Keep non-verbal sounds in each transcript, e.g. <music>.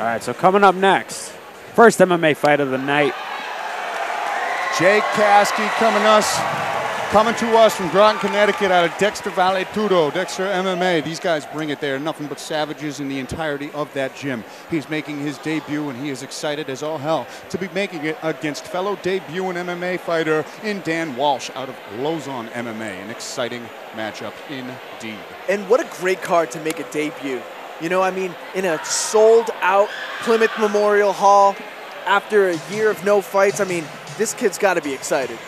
All right, so coming up next, first MMA fight of the night. Jake Caskey coming us, coming to us from Groton, Connecticut, out of Dexter Vale Tudo, Dexter MMA. These guys bring it there. Nothing but savages in the entirety of that gym. He's making his debut, and he is excited as all hell to be making it against fellow debut and MMA fighter in Dan Walsh out of Lauzon MMA. An exciting matchup indeed. And what a great card to make a debut. You know, I mean, in a sold out Plymouth Memorial Hall after a year of no fights, I mean, this kid's got to be excited.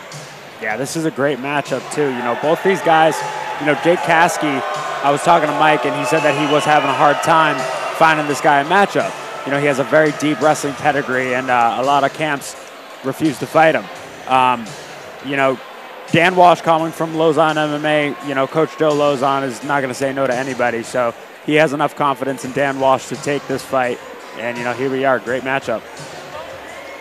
Yeah, this is a great matchup, too. You know, both these guys, you know, Jake Caskey, I was talking to Mike, and he said that he was having a hard time finding this guy a matchup. You know, he has a very deep wrestling pedigree, and uh, a lot of camps refuse to fight him. Um, you know, Dan Walsh coming from Lauzon MMA, you know, Coach Joe Lauzon is not going to say no to anybody. So he has enough confidence in Dan Walsh to take this fight. And, you know, here we are. Great matchup.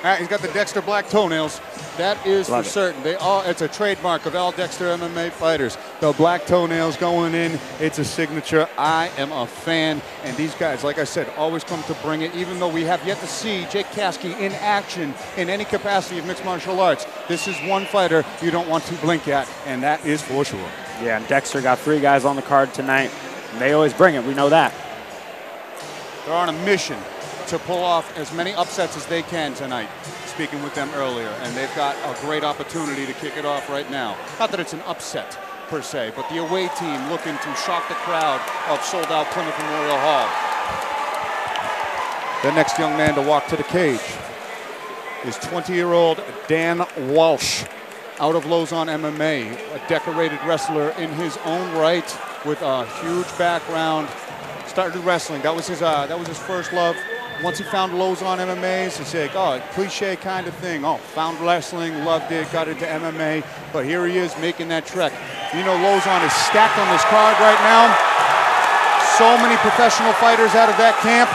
All right, he's got the Dexter black toenails. That is Love for it. certain. They all it's a trademark of all Dexter MMA fighters. The black toenails going in, it's a signature. I am a fan. And these guys, like I said, always come to bring it, even though we have yet to see Jake Caskey in action in any capacity of mixed martial arts. This is one fighter you don't want to blink at, and that is for sure. Yeah, and Dexter got three guys on the card tonight. And they always bring it. We know that. They're on a mission to pull off as many upsets as they can tonight. Speaking with them earlier, and they've got a great opportunity to kick it off right now. Not that it's an upset per se, but the away team looking to shock the crowd of sold out Plymouth Memorial Hall. The next young man to walk to the cage is 20 year old Dan Walsh out of Lauzon MMA, a decorated wrestler in his own right with a huge background. Started wrestling. That was his. Uh, that was his first love. Once he found Lauzon MMA, it's like, oh, cliche kind of thing. Oh, found wrestling, loved it, got into MMA, but here he is making that trek. You know, Lauzon is stacked on this card right now. So many professional fighters out of that camp,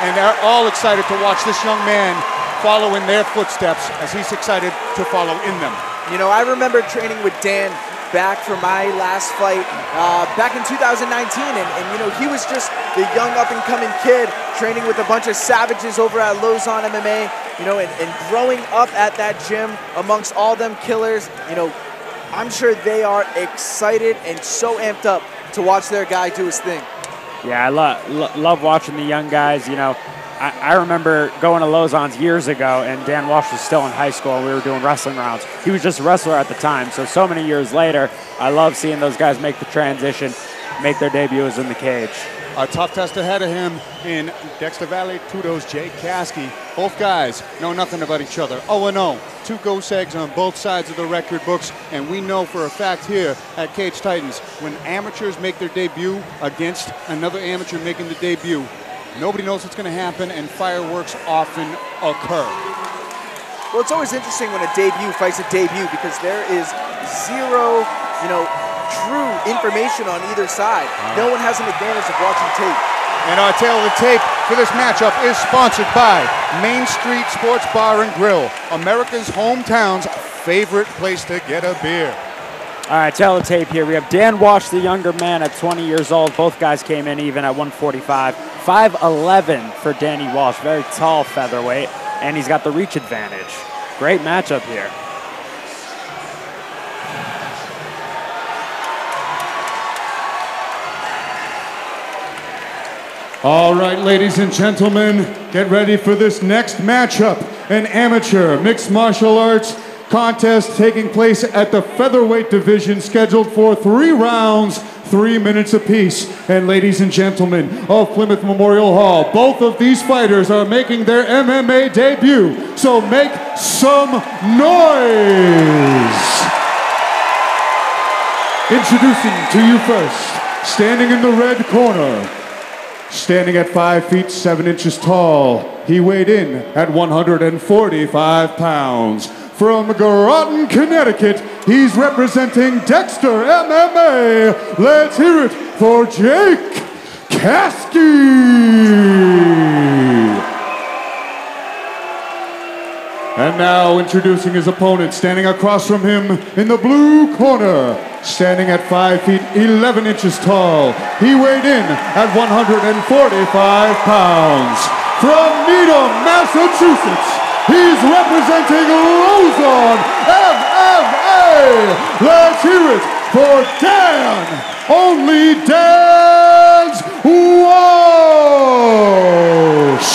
and they're all excited to watch this young man follow in their footsteps as he's excited to follow in them. You know, I remember training with Dan back for my last fight uh, back in 2019, and, and you know he was just the young up-and-coming kid training with a bunch of savages over at Lauzon MMA. You know, and, and growing up at that gym amongst all them killers. You know, I'm sure they are excited and so amped up to watch their guy do his thing. Yeah, I lo- lo- love watching the young guys. You know, I, I remember going to Lauzon's years ago, and Dan Walsh was still in high school, and we were doing wrestling rounds. He was just a wrestler at the time. So, so many years later, I love seeing those guys make the transition, make their debuts in the cage. A tough test ahead of him in Dexter Vale Tudo's Jake Caskey. Both guys know nothing about each other. 0 0. Two ghost eggs on both sides of the record books. And we know for a fact here at Cage Titans, when amateurs make their debut against another amateur making the debut, nobody knows what's going to happen, and fireworks often occur. Well, it's always interesting when a debut fights a debut because there is zero, you know, true information on either side. Uh-huh. No one has an advantage of watching tape. And our tail of the tape for this matchup is sponsored by Main Street Sports Bar and Grill, America's hometown's favorite place to get a beer. All right, tell the tape here. We have Dan Walsh, the younger man, at 20 years old. Both guys came in even at 145. 5'11 for Danny Walsh, very tall featherweight, and he's got the reach advantage. Great matchup here. All right, ladies and gentlemen, get ready for this next matchup. An amateur mixed martial arts contest taking place at the featherweight division, scheduled for three rounds, three minutes apiece. And ladies and gentlemen of Plymouth Memorial Hall, both of these fighters are making their MMA debut. So make some noise! Introducing to you first, standing in the red corner, Standing at 5 feet 7 inches tall, he weighed in at 145 pounds. From Groton, Connecticut, he's representing Dexter MMA. Let's hear it for Jake Caskey. And now introducing his opponent, standing across from him in the blue corner, standing at 5 feet 11 inches tall. He weighed in at 145 pounds. from Needham, Massachusetts, he's representing Lauzon MMA. Let's hear it for Dan, only Dan's Walsh.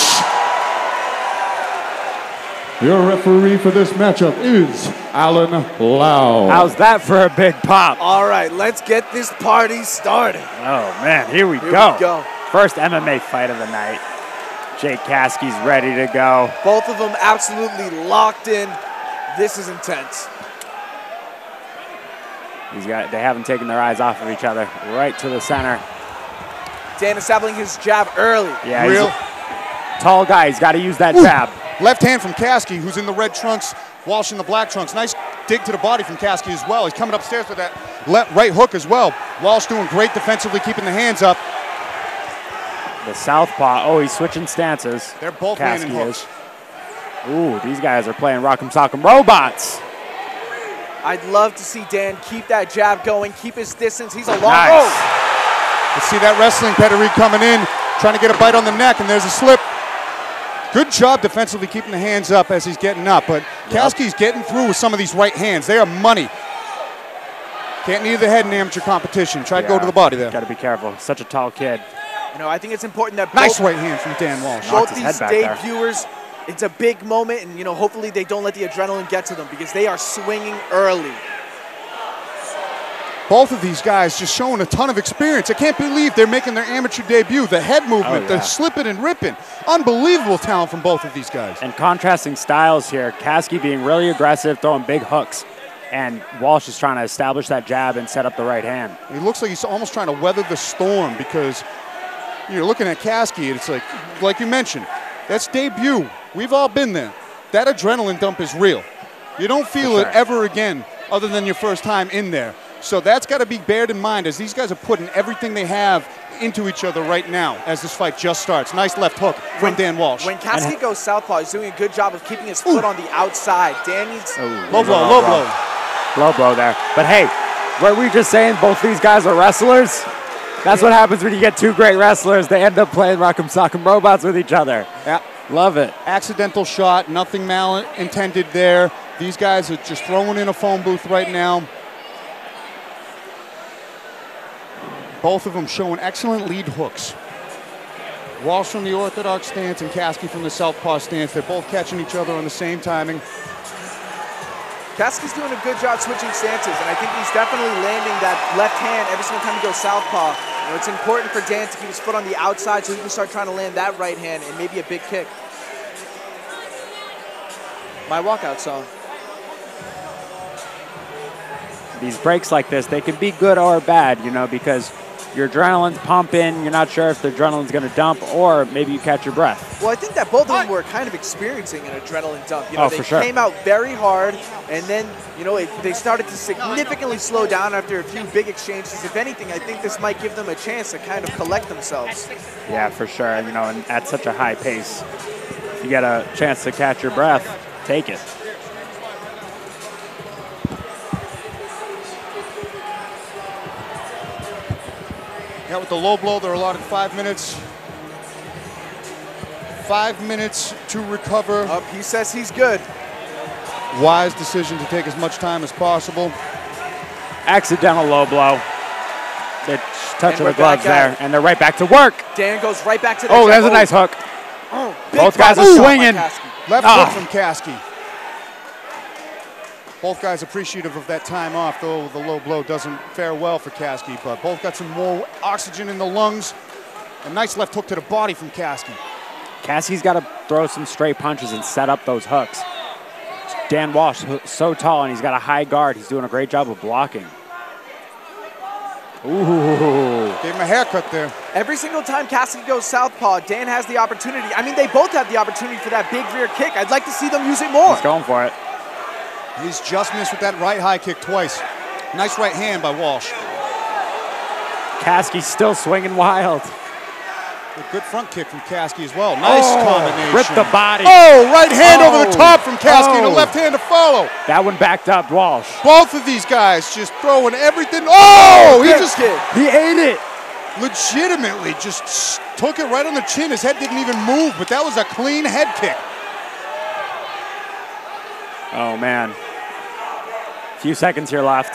Your referee for this matchup is Alan Lau. How's that for a big pop? All right, let's get this party started. Oh man, here we Here go. we go. First MMA fight of the night. Jake Caskey's ready to go. Both of them absolutely locked in. This is intense. He's got they haven't taken their eyes off of each other. Right to the center. Dan establishing his jab early. Yeah, Real he's tall guy. He's got to use that jab. left hand from Caskey, who's in the red trunks, Walsh in the black trunks. Nice dig to the body from Caskey as well. He's coming upstairs with that left right hook as well. Walsh doing great defensively, keeping the hands up. The southpaw. Oh, he's switching stances. They're both Caskey landing hooks. is. Ooh, these guys are playing Rock'em Sock'em Robots. I'd love to see Dan keep that jab going, keep his distance. He's a long Nice. road. You see that wrestling pedigree coming in, trying to get a bite on the neck, and there's a slip. Good job defensively keeping the hands up as he's getting up, but Caskey's getting through with some of these right hands. They are money. Can't knee the head in amateur competition. Try to go to the body there. Got to be careful. Such a tall kid. You know, I think it's important that Nice both, right hand from Dan Walsh. Both these head back debuters, it's a big moment, and you know, hopefully they don't let the adrenaline get to them because they are swinging early. Both of these guys just showing a ton of experience. I can't believe they're making their amateur debut. The head oh, movement, Oh, yeah. the slipping and ripping. Unbelievable talent from both of these guys. And contrasting styles here. Caskey being really aggressive, throwing big hooks. And Walsh is trying to establish that jab and set up the right hand. He looks like he's almost trying to weather the storm because you're looking at Caskey and it's like, like you mentioned, that's debut. We've all been there. That adrenaline dump is real. You don't feel For it ever again other than your first time in there. So that's got to be bared in mind as these guys are putting everything they have into each other right now as this fight just starts. Nice left hook from Dan Walsh. When Caskey goes southpaw, he's doing a good job of keeping his foot on the outside. Dan needs low blow, low blow. Low blow there. But hey, were we just saying both these guys are wrestlers? That's what happens when you get two great wrestlers. They end up playing Rock'em Sock'em Robots with each other. Yeah. Love it. accidental shot, nothing malintended there. These guys are just throwing in a phone booth right now. Both of them showing excellent lead hooks. Walsh from the orthodox stance and Caskey from the southpaw stance. They're both catching each other on the same timing. Caskey's doing a good job switching stances, and I think he's definitely landing that left hand every single time he goes southpaw. You know, it's important for Dan to keep his foot on the outside so he can start trying to land that right hand and maybe a big kick. My walkout song. These breaks like this, they can be good or bad, you know, because your adrenaline's pumping. You're not sure if the adrenaline's going to dump, or maybe you catch your breath. Well, I think that both of them were kind of experiencing an adrenaline dump. You oh, know, Oh, they for sure. came out very hard, and then you know it, they started to significantly slow down after a few big exchanges. If anything, I think this might give them a chance to kind of collect themselves. Yeah, for sure. You know, and at such a high pace, if you get a chance to catch your breath, take it. Yeah, with the low blow, they're allotted five minutes. Five minutes to recover. Up, he says he's good. Wise decision to take as much time as possible. Accidental low blow. The touch And of the gloves there, and they're right back to work. Dan goes right back to the. Oh, jab. there's a nice hook. Oh, Both guys are swinging. Left Ah. hook from Caskey. Both guys appreciative of that time off, though the low blow doesn't fare well for Caskey, but both got some more oxygen in the lungs. A nice left hook to the body from Caskey. Cassie's got to throw some straight punches and set up those hooks. Dan Walsh, so tall, and he's got a high guard. He's doing a great job of blocking. Ooh. Gave him a haircut there. Every single time Cassidy goes southpaw, Dan has the opportunity. I mean, they both have the opportunity for that big rear kick. I'd like to see them use it more. He's going for it. He's just missed with that right high kick twice. Nice right hand by Walsh. Caskey's still swinging wild. A good front kick from Caskey as well. Nice Oh, combination. Ripped the body. Oh, right hand over the Oh. top from Caskey and a Oh. left hand to follow. That one backed up Walsh. Both of these guys just throwing everything. Oh, he just did. He ate it. legitimately just took it right on the chin. His head didn't even move, but that was a clean head kick. Oh man. Few seconds here left.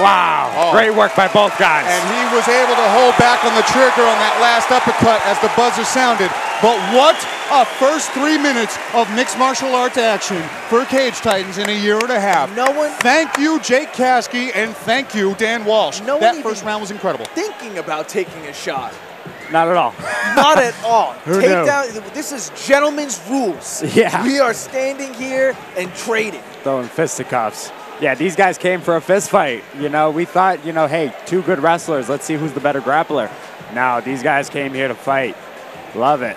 Wow. Oh. Great work by both guys. And he was able to hold back on the trigger on that last uppercut as the buzzer sounded. But what a first three minutes of mixed martial arts action for Cage Titans in a year and a half. No one Thank you, Jake Caskey, and thank you, Dan Walsh. No that even- first round was incredible. thinking about taking a shot. Not at all. <laughs> Not at all. <laughs> Who Take down. This is gentlemen's rules. Yeah. We are standing here and trading. Throwing fisticuffs. Yeah, these guys came for a fist fight. You know, we thought, you know, hey, two good wrestlers. Let's see who's the better grappler. No, these guys came here to fight. Love it.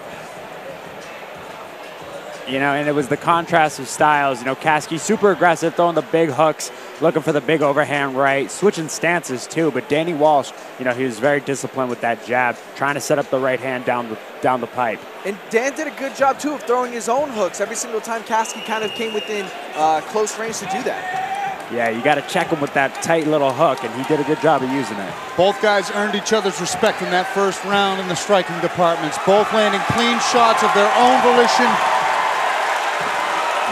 You know, and it was the contrast of styles. You know, Caskey super aggressive, throwing the big hooks, looking for the big overhand right, switching stances too. But Danny Walsh, you know, he was very disciplined with that jab, trying to set up the right hand down the down the pipe. And Dan did a good job too of throwing his own hooks every single time Caskey kind of came within uh, close range to do that. Yeah, you got to check him with that tight little hook, and he did a good job of using it. Both guys earned each other's respect in that first round in the striking departments, both landing clean shots of their own volition.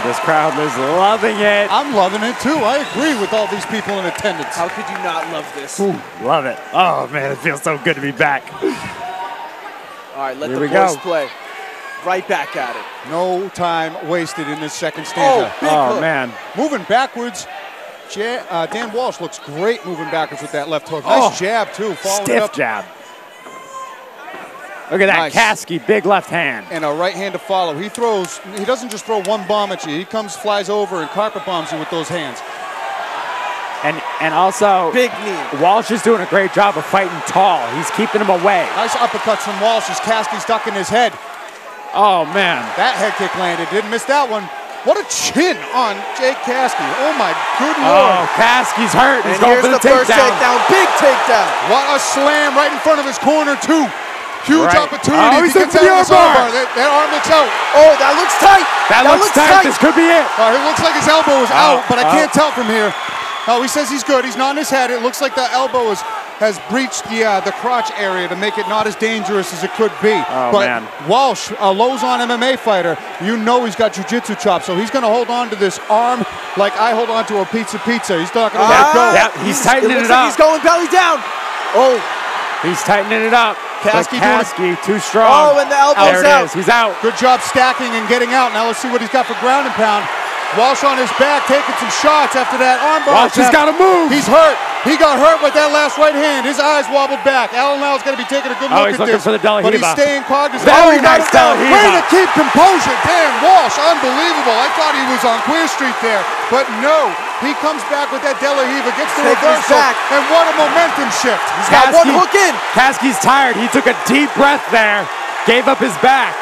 This crowd is loving it. I'm loving it too. I agree with all these people in attendance. How could you not love this? Love it. Oh man, it feels so good to be back. All right, let Here the we boys go. play. Right back at it. No time wasted in this second stanza. Oh, big Oh hook. man. Moving backwards, Ja- uh, Dan Walsh looks great moving backwards with that left hook. Nice Oh. jab too, following Stiff up jab. Look at that Nice. Caskey, big left hand. and a right hand to follow. He throws. He doesn't just throw one bomb at you. He comes, flies over, and carpet bombs you with those hands. And and also Big knee. Walsh is doing a great job of fighting tall. He's keeping him away. Nice uppercuts from Walsh as Caskey's ducking his head. Oh man. That head kick landed. Didn't miss that one. What a chin on Jake Caskey. Oh my good lord. Oh, lord. Caskey's hurt. He's And going here's for the, the first takedown. takedown. Big takedown. What a slam right in front of his corner too. Huge Right. opportunity. Oh, if he's he in gets for the out of this armbar. armbar, That, that arm looks out. Oh, that looks tight. That, looks, tight. This could be it. Uh, it looks like his elbow is Oh, out, but I oh. can't tell from here. Oh, he says he's good. He's not in his head. It looks like the elbow is, has breached the uh, the crotch area to make it not as dangerous as it could be. Oh, but man. Walsh, a Lauzon MMA fighter, you know he's got jujitsu chops, so he's going to hold on to this arm like I hold on to a pizza pizza. He's not going to let go. Yeah, he's tightening looks it like up. He's going belly down. Oh, He's tightening it up. Caskey but Caskey too strong. Oh, and the elbow's there out. is. He's out. Good job stacking and getting out. Now let's see what he's got for ground and pound. Walsh on his back, taking some shots after that armbar. Walsh has got to move. He's hurt. He got hurt with that last right hand. His eyes wobbled back. Alan Lyle's going to be taking a good Oh, look he's at looking this. for the De but he's staying cognizant. Very oh, he got nice it down. De La Way to keep composure. Dan Walsh, unbelievable. I thought he was on Queer Street there, but no. He comes back with that De La Riva, gets the Taking his reversal, back. and what a momentum shift. he's got one hook in. Caskey's tired. He took a deep breath there. Gave up his back.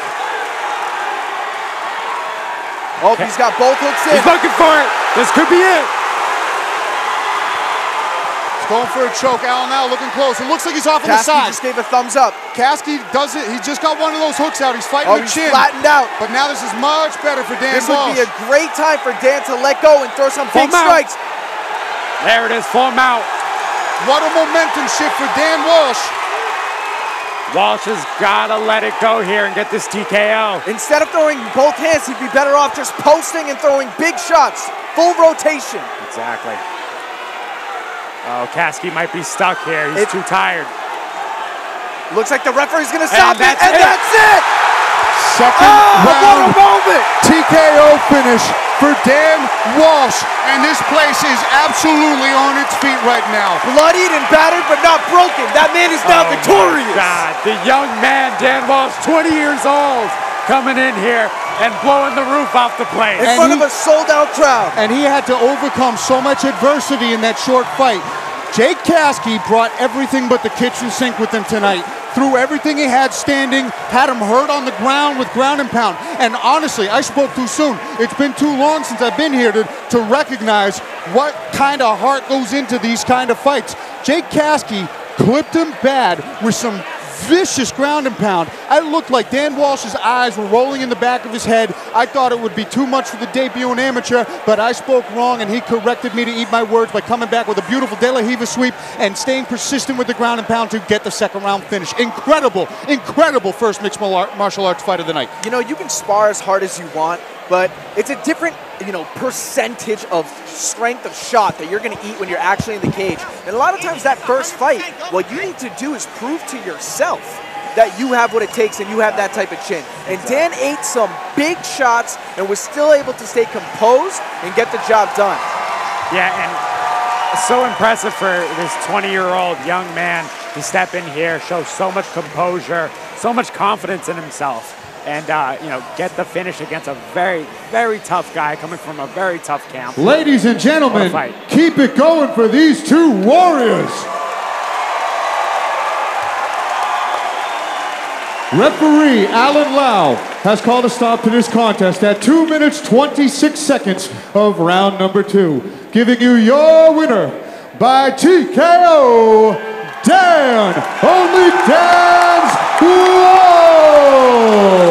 Oh, he's got both hooks in. He's looking for it. This could be it. He's going for a choke. Alan now looking close. It looks like he's off on the side. just gave a thumbs up. Caskey does it. He just got one of those hooks out. He's fighting Oh, the he's chin. flattened out. But now this is much better for Dan This would be a great time for Dan to let go and throw some Full big mount. strikes. There it is. Full mount. What a momentum shift for Dan Walsh. Walsh has got to let it go here and get this TKO. Instead of throwing both hands, he'd be better off just posting and throwing big shots, full rotation. Exactly. Oh, Caskey might be stuck here. He's It- too tired. Looks like the referee's gonna stop it, that's and it. that's it. Second Oh, what a round moment! TKO finish for Dan Walsh. And this place is absolutely on its feet right now. Bloodied and battered, but not broken. That man is now Oh, my victorious. God, the young man, Dan Walsh, 20 years old, coming in here and blowing the roof off the place. In And front he- of a sold-out crowd. And he had to overcome so much adversity in that short fight. Jake Caskey brought everything but the kitchen sink with him tonight. Threw everything he had standing, had him hurt on the ground with ground and pound. And honestly, I spoke too soon. It's been too long since I've been here to, to recognize what kind of heart goes into these kind of fights. Jake Caskey clipped him bad with some vicious ground and pound. It looked like Dan Walsh's eyes were rolling in the back of his head. I thought it would be too much for the debut amateur, but I spoke wrong, and he corrected me to eat my words by coming back with a beautiful De La Riva sweep and staying persistent with the ground and pound to get the second round finish. Incredible, incredible first mixed martial arts fight of the night. You know, you can spar as hard as you want, but it's a different you know percentage of strength of shot that you're going to eat when you're actually in the cage. And a lot of times that first fight, what you need to do is prove to yourself that you have what it takes and you have that type of chin. And Dan ate some big shots and was still able to stay composed and get the job done. Yeah, and so impressive for this 20-year-old young man to step in here, show so much composure, so much confidence in himself and uh, you know get the finish against a very very tough guy coming from a very tough camp. Ladies and gentlemen, keep it going for these two warriors. Referee Alan Lau has called a stop to this contest at 2 minutes 26 seconds of round number 2, giving you your winner by TKO, Dan, only Dan's Wall.